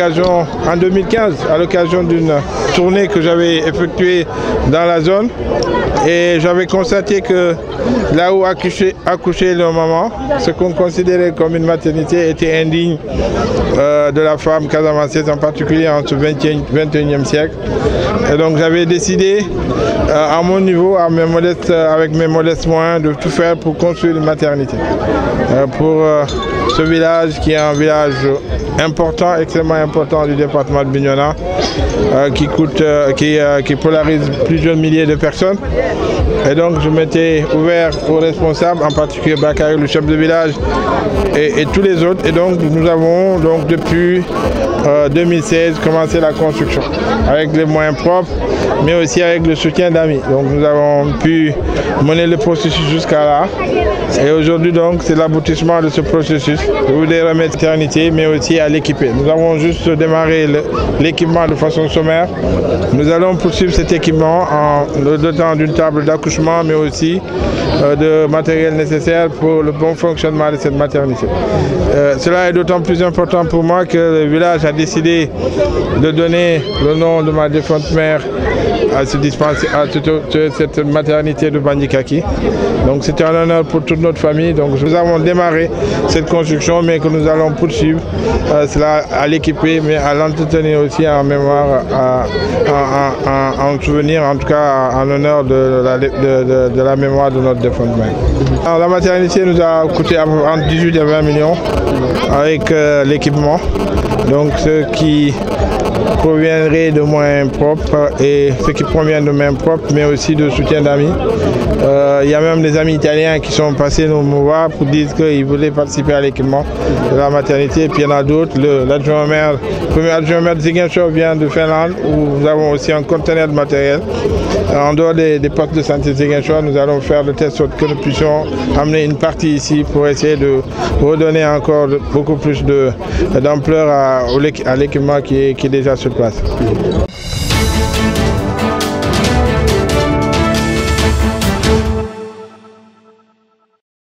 en 2015, à l'occasion d'une tournée que j'avais effectuée dans la zone. Et j'avais constaté que là où accouchait, le maman, ce qu'on considérait comme une maternité était indigne euh, de la femme casamançaise, en particulier en ce 21e siècle. Et donc j'avais décidé, euh, à mon niveau, avec mes modestes moyens, de tout faire pour construire une maternité. Euh, pour ce village qui est un village important, extrêmement important du département de Bignona, qui, coûte, qui, qui polarise plusieurs milliers de personnes. Et donc je m'étais ouvert aux responsables, en particulier Bakary, le chef de village, et, tous les autres. Et donc nous avons donc depuis 2016 commencé la construction avec les moyens propres, mais aussi avec le soutien d'amis. Donc nous avons pu mener le processus jusqu'à là. Et aujourd'hui donc c'est l'aboutissement de ce processus. Je voudrais remettre l'éternité, mais aussi à l'équiper. Nous avons juste démarré l'équipement de façon sommaire. Nous allons poursuivre cet équipement en le dotant d'une table d'accouchement, mais aussi euh, de matériel nécessaire pour le bon fonctionnement de cette maternité. Euh, cela est d'autant plus important pour moi que le village a décidé de donner le nom de ma défunte mère à, à cette maternité de Bandikaki. Donc c'était un honneur pour toute notre famille. Donc nous avons démarré cette construction, mais que nous allons poursuivre euh, cela à l'équiper, mais à l'entretenir aussi en mémoire, en souvenir, en tout cas en honneur de la, de, la mémoire de notre défunte mère. La maternité nous a coûté entre 18 et 20 millions avec euh, l'équipement. Donc ce qui proviendrait de moyens propres et ce qui provient de mains propres, mais aussi de soutien d'amis. Euh, il y a même des amis italiens qui sont passés nous voir pour dire qu'ils voulaient participer à l'équipement de la maternité. Et puis il y en a d'autres. L'adjoint maire, le premier adjoint maire de Ziguinchor vient de Finlande où nous avons aussi un conteneur de matériel. En dehors des, postes de santé Ziguinchor, nous allons faire le test que nous puissions amener une partie ici pour essayer de redonner encore beaucoup plus d'ampleur à, l'équipement qui est, qui est déjà sur Masterclass.